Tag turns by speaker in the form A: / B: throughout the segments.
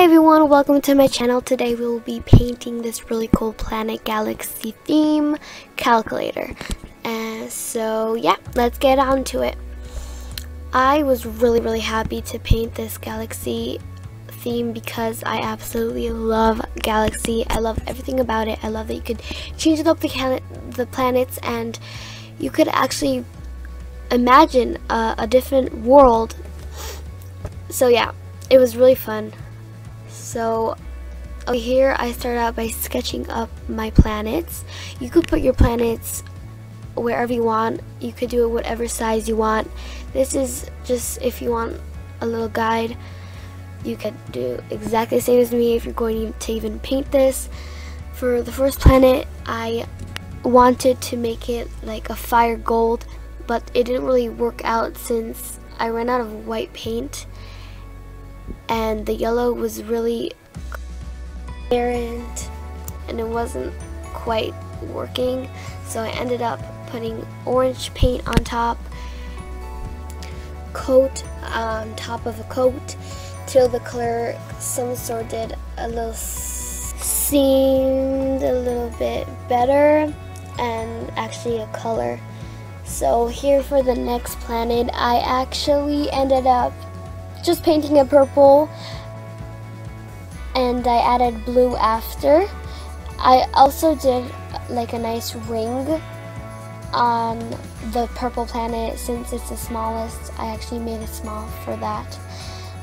A: everyone, welcome to my channel. Today we will be painting this really cool planet galaxy theme calculator. And so yeah, let's get on to it. I was really really happy to paint this galaxy theme because I absolutely love galaxy. I love everything about it. I love that you could change up the, the planets and you could actually imagine a, a different world. So yeah, it was really fun. So over here I start out by sketching up my planets. You could put your planets wherever you want. You could do it whatever size you want. This is just if you want a little guide. You could do exactly the same as me if you're going to even paint this. For the first planet, I wanted to make it like a fire gold, but it didn't really work out since I ran out of white paint and the yellow was really errant and it wasn't quite working. So I ended up putting orange paint on top coat on top of a coat till the color some sort did a little seemed a little bit better and actually a color. So here for the next planet I actually ended up just painting it purple and I added blue after. I also did like a nice ring on the purple planet since it's the smallest. I actually made it small for that.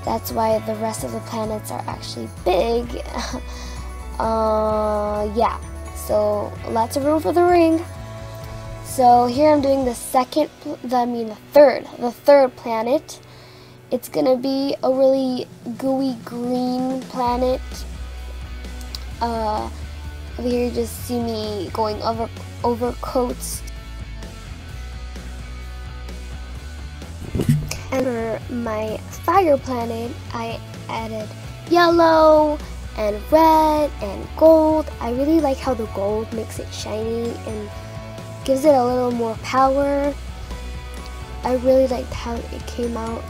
A: That's why the rest of the planets are actually big. uh, yeah, so lots of room for the ring. So here I'm doing the second, the, I mean the third, the third planet. It's gonna be a really gooey green planet. Uh, over here you just see me going over over coats. And for my fire planet, I added yellow and red and gold. I really like how the gold makes it shiny and gives it a little more power. I really liked how it came out.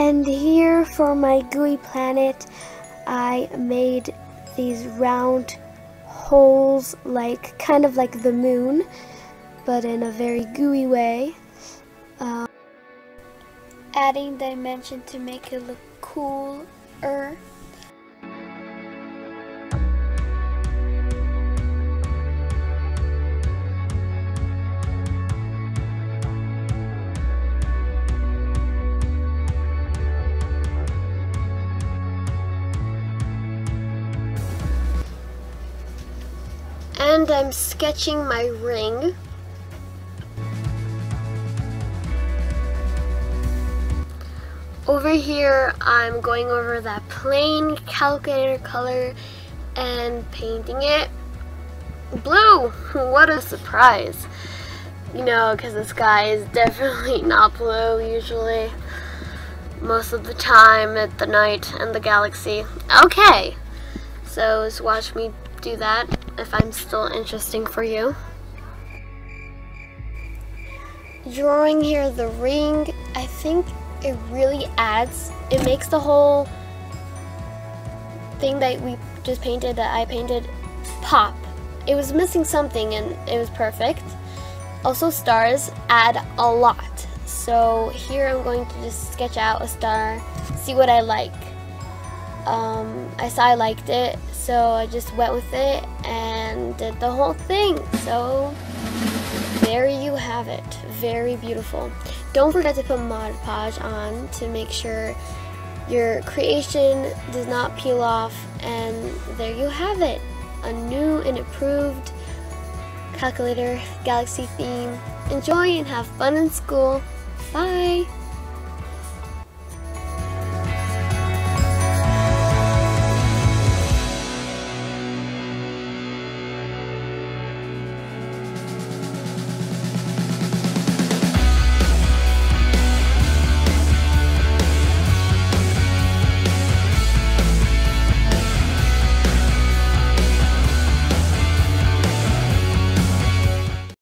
A: And here for my gooey planet, I made these round holes like kind of like the moon, but in a very gooey way. Um, adding dimension to make it look cooler. And I'm sketching my ring. Over here, I'm going over that plain calculator color and painting it blue. What a surprise. You know, because the sky is definitely not blue usually. Most of the time at the night and the galaxy. Okay, so just watch me do that if I'm still interesting for you. Drawing here the ring, I think it really adds, it makes the whole thing that we just painted, that I painted, pop. It was missing something and it was perfect. Also stars add a lot. So here I'm going to just sketch out a star, see what I like. Um, I saw I liked it, so I just went with it and did the whole thing. So there you have it. Very beautiful. Don't forget to put Mod Podge on to make sure your creation does not peel off. And there you have it. A new and improved calculator galaxy theme. Enjoy and have fun in school. Bye!